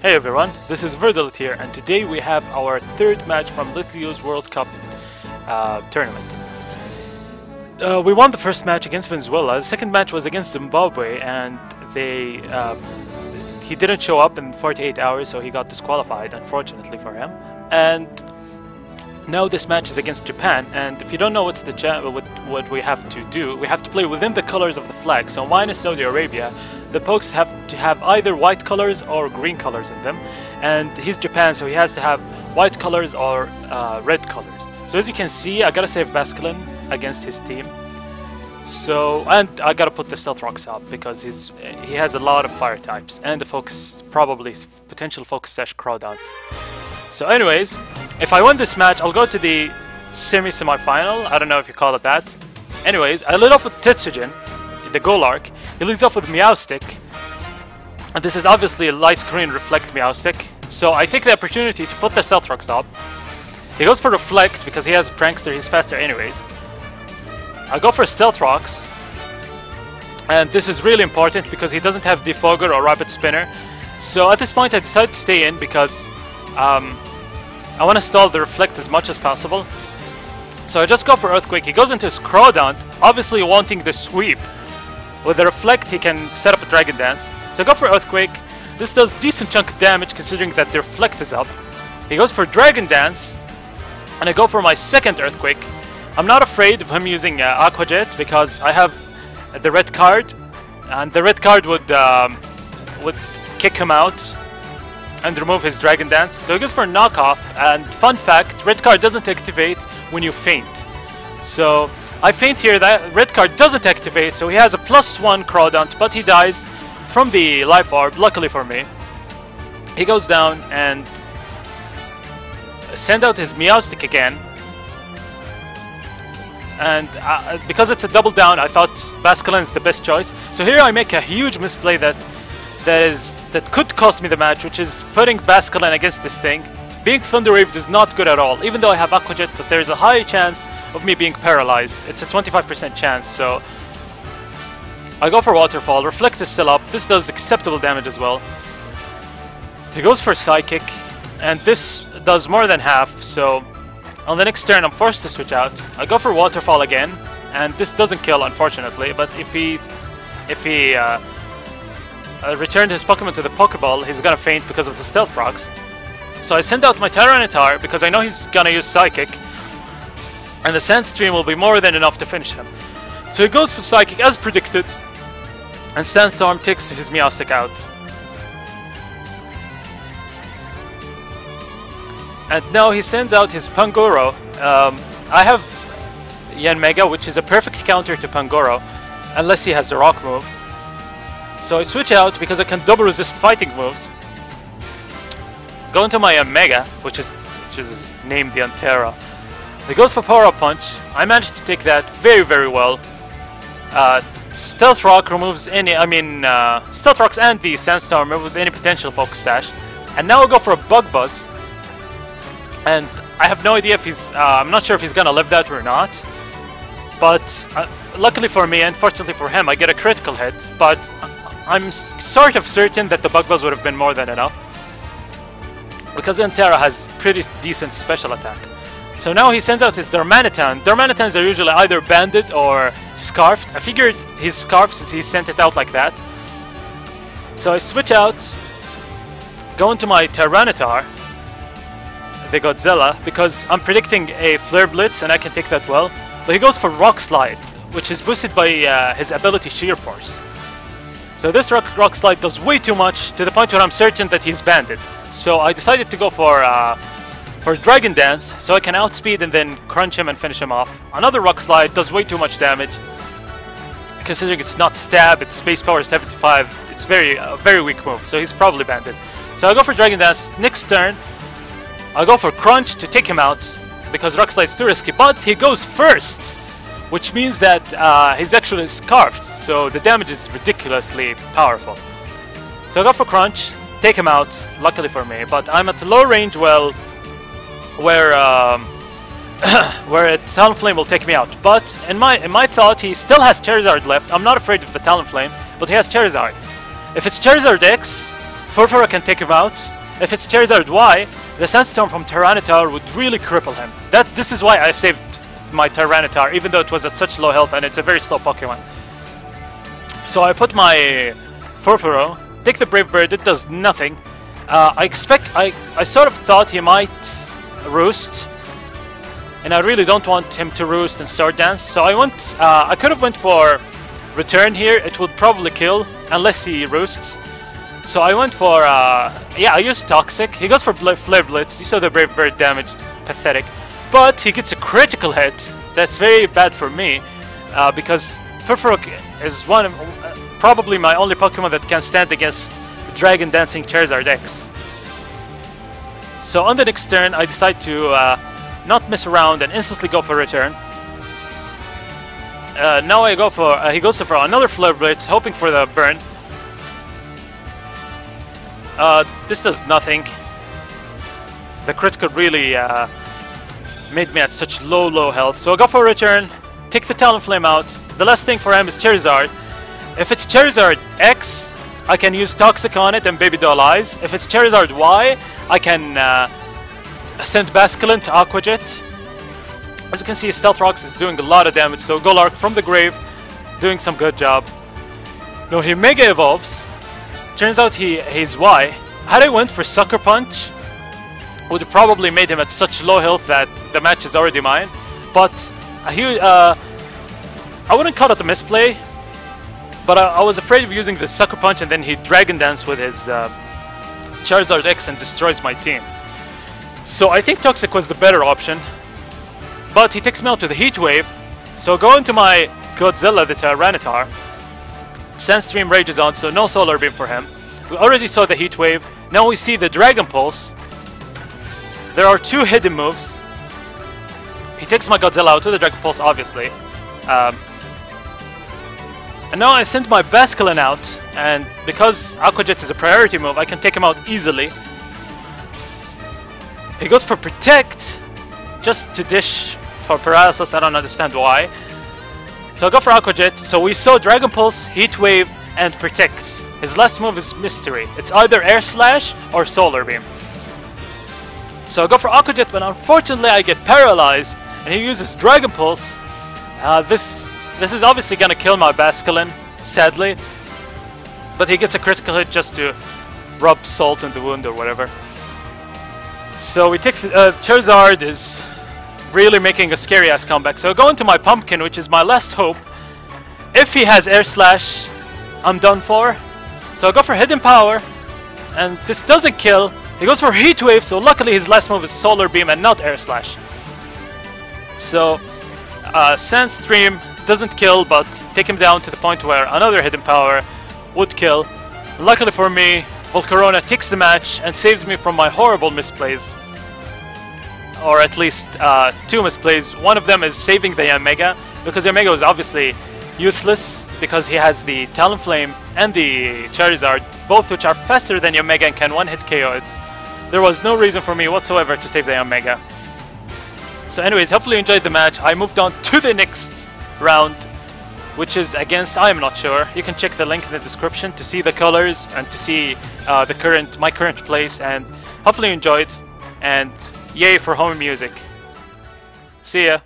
Hey everyone, this is Virdelet here, and today we have our third match from Litheo's World Cup uh, tournament. Uh, we won the first match against Venezuela. The second match was against Zimbabwe, and they um, he didn't show up in 48 hours, so he got disqualified, unfortunately for him. And now this match is against Japan, and if you don't know what's the what, what we have to do, we have to play within the colors of the flag. So mine is Saudi Arabia. The pokes have to have either white colors or green colors in them, and he's Japan, so he has to have white colors or uh, red colors. So as you can see, I gotta save Basculin against his team. So and I gotta put the stealth rocks out because he's he has a lot of fire types and the focus probably potential focus sash Crawdaunt. So anyways, if I win this match, I'll go to the semi-semi-final. I don't know if you call it that. Anyways, I lead off with Tetsujin, the Golurk. He leads off with Meowstic. And this is obviously a light screen reflect Meowstic. So I take the opportunity to put the Stealth Rocks up. He goes for Reflect because he has Prankster, he's faster anyways. I go for Stealth Rocks. And this is really important because he doesn't have Defogger or Rapid Spinner. So at this point I decide to stay in because um, I want to stall the Reflect as much as possible. So I just go for Earthquake. He goes into his obviously wanting the sweep. With the Reflect, he can set up a Dragon Dance. So go for Earthquake. This does decent chunk of damage considering that the Reflect is up. He goes for Dragon Dance. And I go for my second Earthquake. I'm not afraid of him using uh, Aqua Jet because I have the red card. And the red card would, um, would kick him out and remove his Dragon Dance. So he goes for knockoff, and fun fact, red card doesn't activate when you faint. So I faint here, that red card doesn't activate, so he has a plus one Crawdaunt, but he dies from the Life Orb, luckily for me. He goes down and send out his Meowstic again. And uh, because it's a double down, I thought Basculin is the best choice. So here I make a huge misplay that that is that could cost me the match, which is putting Basculin against this thing. Being Thunder Waved is not good at all, even though I have Aqua Jet, but there's a high chance of me being paralyzed. It's a 25% chance, so... I go for Waterfall, Reflect is still up, this does acceptable damage as well. He goes for Psychic, and this does more than half, so... On the next turn I'm forced to switch out. I go for Waterfall again, and this doesn't kill unfortunately, but if he... If he uh, uh, returned his Pokemon to the Pokeball, he's gonna faint because of the Stealth Rocks. So I send out my Tyranitar because I know he's gonna use Psychic, and the Sand Stream will be more than enough to finish him. So he goes for Psychic as predicted, and Sandstorm takes his Meowstic out. And now he sends out his Pangoro. Um, I have Yanmega, which is a perfect counter to Pangoro, unless he has the Rock move. So I switch out because I can double resist fighting moves. Go into my Yanmega, which is which is named the Antera. It goes for Power Up Punch. I managed to take that very, very well. Uh, Stealth Rock removes any, I mean, uh, Stealth Rocks and the Sandstorm removes any potential Focus Sash. And now I'll go for a Bug Buzz. And I have no idea if he's, uh, I'm not sure if he's gonna live that or not. But uh, luckily for me, and unfortunately for him, I get a critical hit. But I'm sort of certain that the Bug Buzz would have been more than enough. Because Antera has pretty decent special attack. So now he sends out his Darmanitan. Darmanitans are usually either banded or scarfed. I figured he's scarfed since he sent it out like that. So I switch out, go into my Tyranitar, the Godzilla, because I'm predicting a Flare Blitz and I can take that well. But he goes for Rock Slide, which is boosted by uh, his ability Sheer Force. So this rock, rock Slide does way too much, to the point where I'm certain that he's banded. So I decided to go for uh, for Dragon Dance, so I can outspeed and then crunch him and finish him off. Another Rock Slide does way too much damage. Considering it's not stab, it's base power 75, it's very uh, very weak move, so he's probably banded. So I'll go for Dragon Dance next turn. I'll go for Crunch to take him out, because Rock Slide's too risky, but he goes first! which means that uh, he's actually scarfed, so the damage is ridiculously powerful. So I go for Crunch, take him out, luckily for me, but I'm at low range well, where um, where a Talonflame will take me out. But in my in my thought, he still has Charizard left. I'm not afraid of the Talonflame, but he has Charizard. If it's Charizard X, Furfrou can take him out. If it's Charizard Y, the Sandstorm from Tyranitar would really cripple him. That This is why I saved my Tyranitar, even though it was at such low health and it's a very slow Pokemon. So I put my Furfrou, take the Brave Bird, it does nothing. Uh, I expect, I, I sort of thought he might roost, and I really don't want him to roost and start dance, so I went, uh, I could have went for return here, it would probably kill, unless he roosts. So I went for, uh, yeah, I used Toxic. He goes for Bl Flare Blitz. You saw the Brave Bird damage, pathetic. But he gets a critical hit. That's very bad for me, uh, because Furfrou is one of, uh, probably my only Pokemon that can stand against Dragon Dancing Charizard X. So on the next turn, I decide to uh, not mess around and instantly go for return. Uh, now I go for, uh, he goes for another Flare Blitz, hoping for the burn. Uh, this does nothing. The critical really uh, made me at such low, low health. So I go for return, take the Talonflame out. The last thing for him is Charizard. If it's Charizard X, I can use Toxic on it and Baby Doll Eyes. If it's Charizard Y, I can uh, send Basculin to Aqua Jet. As you can see, Stealth Rocks is doing a lot of damage, so Golurk from the grave, doing some good job. No, he Mega Evolves, Turns out he he's Y. Had I went for Sucker Punch, would have probably made him at such low health that the match is already mine. But he, uh, I wouldn't call it a misplay, but I, I, was afraid of using the Sucker Punch and then he Dragon Dance with his uh, Charizard X and destroys my team. So I think Toxic was the better option, but he takes me out to the Heat Wave. So go into my Godzilla, the Tyranitar, Sandstream rages on, so no Solar Beam for him. We already saw the Heat Wave. Now we see the Dragon Pulse. There are two hidden moves. He takes my Godzilla out the Dragon Pulse, obviously. Um, and now I send my Basculin out, and because Aqua Jet is a priority move, I can take him out easily. He goes for Protect, just to dish for Paralysis, I don't understand why. So I go for Aqua Jet. So we saw Dragon Pulse, Heat Wave, and Protect. His last move is Mystery. It's either Air Slash or Solar Beam. So I go for Aqua Jet, but unfortunately I get paralyzed, and he uses Dragon Pulse. Uh, this this is obviously gonna kill my Basculin, sadly. But he gets a critical hit just to rub salt in the wound or whatever. So we take uh, Charizard is really making a scary ass comeback. So I go into my Pumpkin, which is my last hope. If he has Air Slash, I'm done for. So I go for Hidden Power, and this doesn't kill. He goes for Heat Wave, so luckily his last move is Solar Beam and not Air Slash. So, uh, Sandstream doesn't kill, but take him down to the point where another Hidden Power would kill. Luckily for me, Volcarona takes the match and saves me from my horrible misplays or at least uh, two misplays. One of them is saving the Yanmega, because the Yanmega was obviously useless because he has the Talonflame and the Charizard, both which are faster than the Yanmega and can one-hit KO it. There was no reason for me whatsoever to save the Yanmega. So anyways, hopefully you enjoyed the match. I moved on to the next round, which is against, I'm not sure. You can check the link in the description to see the colors and to see uh, the current my current place. And hopefully you enjoyed. And Yay for home music. See ya.